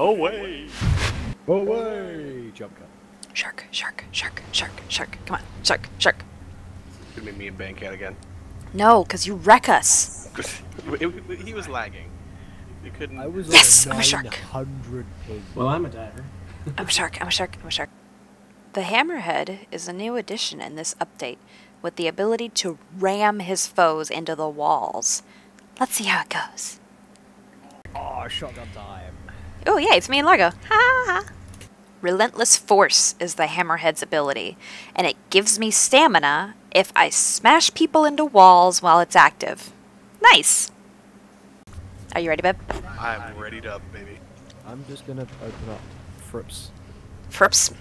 Oh way! Away! Jump cut. Shark, shark, shark, shark, shark. Come on, shark, shark. Gonna be me and Bankat again. No, because you wreck us. It- it- he was lagging. You couldn't. I was Yes, on I'm a shark. Well, I'm a diver. I'm a shark, I'm a shark, I'm a shark. The Hammerhead is a new addition in this update with the ability to ram his foes into the walls. Let's see how it goes. Oh, shotgun time. Oh, yeah, it's me and Largo. Ha ha ha. Relentless Force is the Hammerhead's ability, and it gives me stamina if I smash people into walls while it's active. Nice! Are you ready, babe? I'm ready to up, baby. I'm just gonna open up Fraps. Fraps,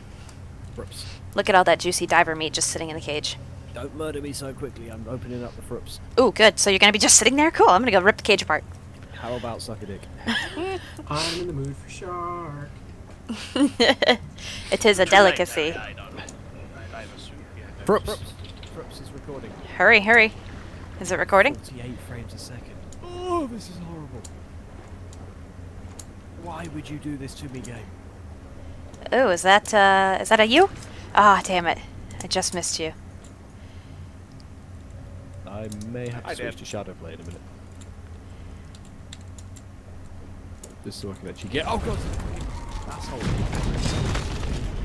Fraps. look at all that juicy diver meat just sitting in the cage. Don't murder me so quickly, I'm opening up the Fraps. Oh, good. So you're gonna be just sitting there? Cool, I'm gonna go rip the cage apart. How about suck a dick? I'm in the mood for shark. it is a delicacy. I, I, don't know. I, I have a suit. Yeah, Fraps! Fraps is recording. Hurry, hurry. Is it recording? 48 frames a second. Oh, this is horrible. Why would you do this to me, game? Oh, is that, uh, is that a you? Ah, damn it. I just missed you. I may have to Hi, switch Dad. to Shadowplay in a minute. Just so I can actually get. Oh god! Asshole.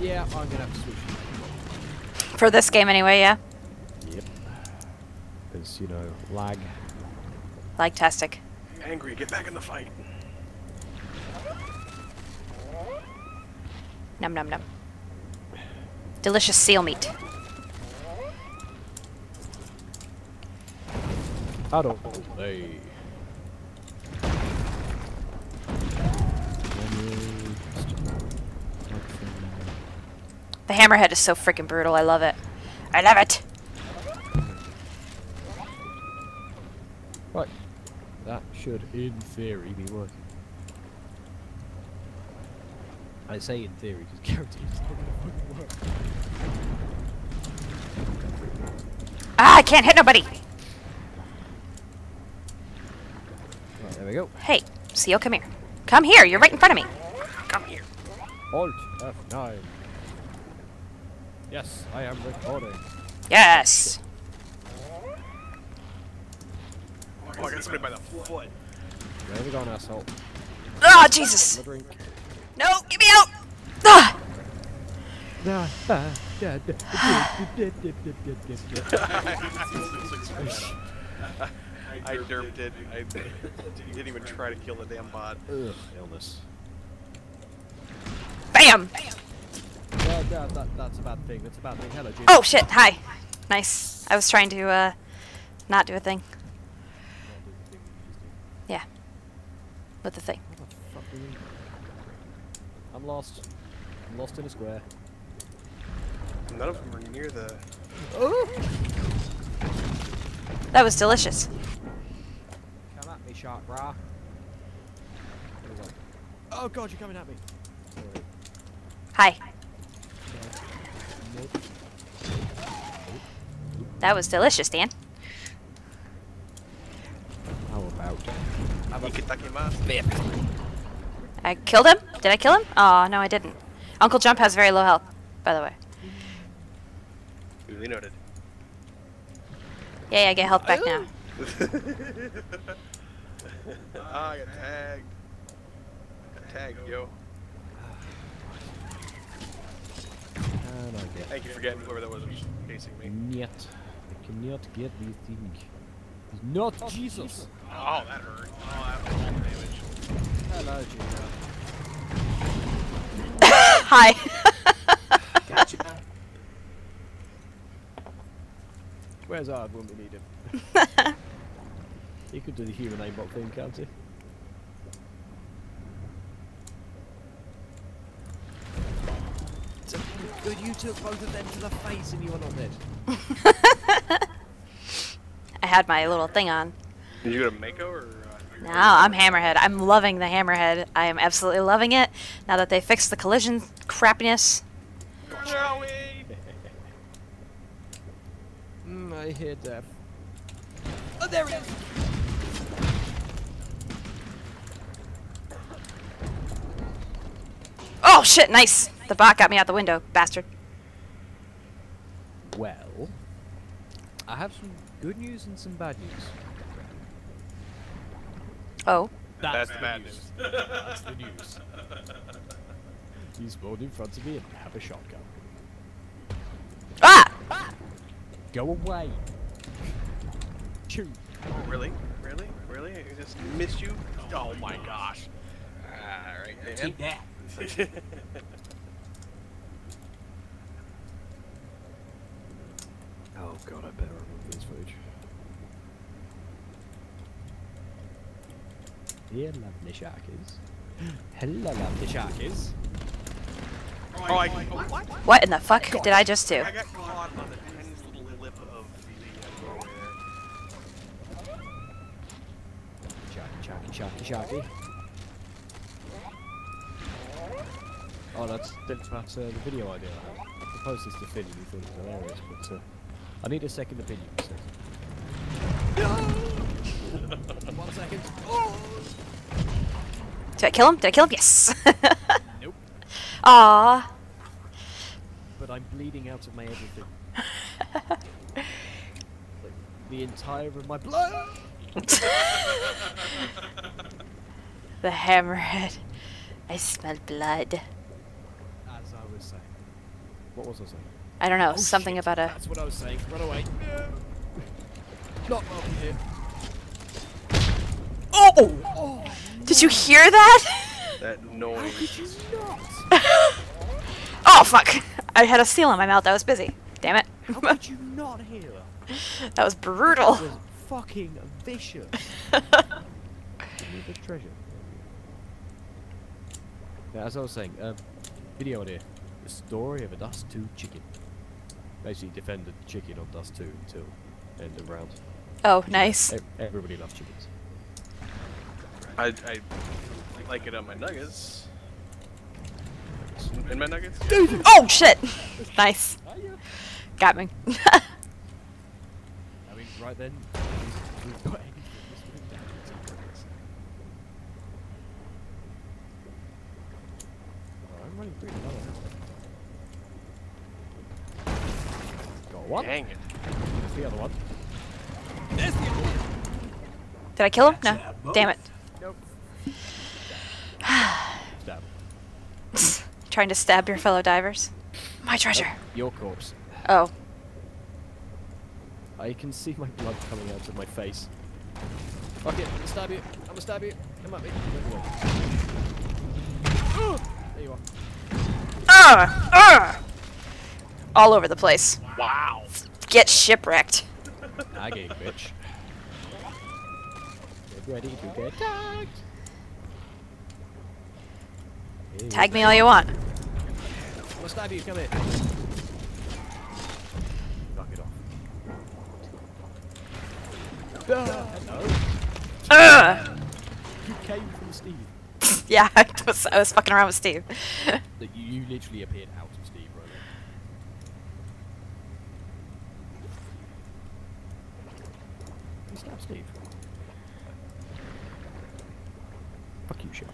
Yeah, I'm gonna have to switch. For this game anyway, yeah? Yep. Because, you know, lag. Like tastic. Angry, get back in the fight. Num num num. Delicious seal meat. I don't. Hey. The hammerhead is so freaking brutal. I love it. I love it. Right. That should, in theory, be working. I say in theory because guaranteed it's not gonna fucking work. Ah, I can't hit nobody. Right, there we go. Hey, seal, come here. Come here. You're right in front of me. Come here. Alt F9. Yes, I am recording. Yes. Oh, I got somebody by the foot. There we go, asshole. Ah, Jesus. No, get me out. Ah. I derped it. I didn't even try to kill the damn bot. Ugh, illness. Bam. Yeah, that, that, that's a bad thing. That's a bad thing. Hello, Jim. Oh, shit. Hi. Nice. I was trying to, uh, not do a thing. Yeah. With the thing. What the fuck do you- I'm lost. I'm lost in a square. None of them are near the. That was delicious. Come at me, shark, brah. Go. Oh god, you're coming at me. Sorry. Hi. Nope. That was delicious, Dan. How about? I killed him? Did I kill him? Oh, no, I didn't. Uncle Jump has very low health, by the way. Duly noted. Yay, I get health back now. ah, I got tagged. Got tagged, yo. And I get. Thank you for getting whoever that was who's chasing me. Niet. I cannot get this thing. It's not Jesus. Oh, that hurt. Oh, that was all damage. Hello, Jesus. Hi. Gotcha. Where's Ard when we need him? He could do the human aimbot thing, can't he? So good you took both of them to the face and you are not dead. I had my little thing on. Did you go to Mako or? Uh, No, I'm Hammerhead. I'm loving the Hammerhead. I am absolutely loving it. Now that they fixed the collision crappiness. Joey! Mm, I hear death. Oh, there it is! Oh shit! Nice. The bot got me out the window, bastard. Well, I have some good news and some bad news. Oh. That's, the bad news. That's the news. You spawned in front of me and have a shotgun. Ah! Go away. Shoot. Really? Really? Really? I just missed you? Oh my gosh. Alright, man. Take that. Oh god, I better remove this footage. Dear lovely sharkies. Hello, lovely sharkies. oh, I, oh, what? What in the fuck did I just do? I got caught on the tiniest little lip of the uh, doorway there. Sharky, sharky, sharky, sharky. Oh, that's that's that's, uh, the video idea. I had. I proposed this to Finn and he thought it was hilarious, but uh, I need a second opinion. So. One second. Did I kill him? Did I kill him? Yes. Nope. Aww. But I'm bleeding out of my everything. like, the entire of my blood. the hammerhead. I smell blood. As I was saying. What was I saying? I don't know. Oh, something shit, about a. That's what I was saying. Run away. Not welcome here. Oh! Did you hear that? That noise. Did you not? oh fuck! I had a seal in my mouth. I was busy. Damn it. How could you not hear? that was brutal. That was fucking vicious. The treasure. Yeah, as I was saying, um, video idea. The story of a Dust 2 chicken. Basically defended the chicken on Dust 2 until end of round. Oh, nice. E- Everybody loves chickens. I, I like it on my nuggets. In my nuggets? Oh shit! Nice. Got me. I mean, right then, we've- we've got anything this went down to progress. Oh, I'm running pretty low. Got one. Dang it. There's the other one. Did I kill him? No. Both. Damn it. Nope. Stab. Trying to stab your fellow divers. My treasure. Your corpse. Oh. I can see my blood coming out of my face. Fuck it, I'm gonna stab you. I'm gonna stab you. Come at me. There you are. Ugh! Ugh! All over the place. Wow. Get shipwrecked. I Tagging, bitch. Get ready to get tagged. Here Tag me all you want. go. I'm gonna stab you. Come here. Knock it off. Ah, hello. Ugh! You came from Steve. Yeah, I was, I was fucking around with Steve. That you, you literally appeared out of Steve right there. You stab Steve. Fuck you, shit.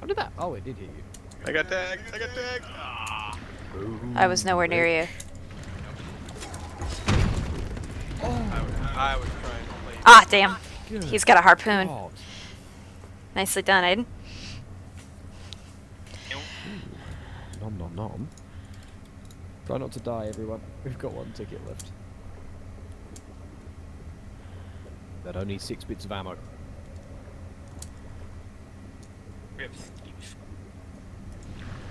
How did that? Oh, it did hit you. I got tagged. I got tagged. Ah. I was nowhere near you. I, was, I was trying to play. Ah, damn. Good He's got a harpoon. God. Nicely done, Aiden. Nom nom nom. Try not to die, everyone. We've got one ticket left. That only six bits of ammo.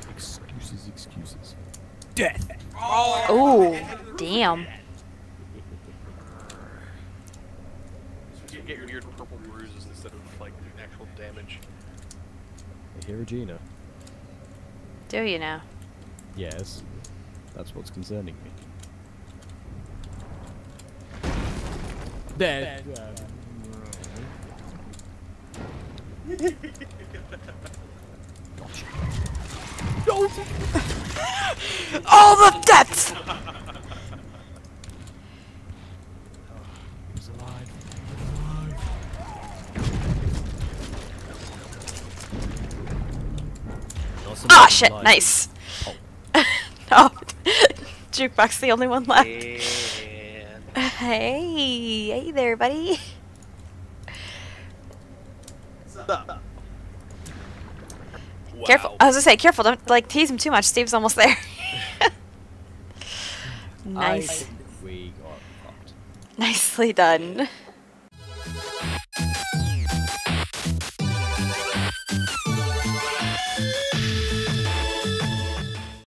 Excuses, excuses. Death! Oh, Ooh, damn. You get your weird purple bruises instead of like actual damage. Hey, Regina. Do you now? Yes. That's what's concerning me. Dead. Dead. gotcha. No. All the deaths! Ah, oh, shit, nice. Jukebox the only one left. And Hey, hey there, buddy. up. Careful. I was gonna say, careful. Don't like tease him too much. Steve's almost there. Nice. think we got fucked. Nicely done.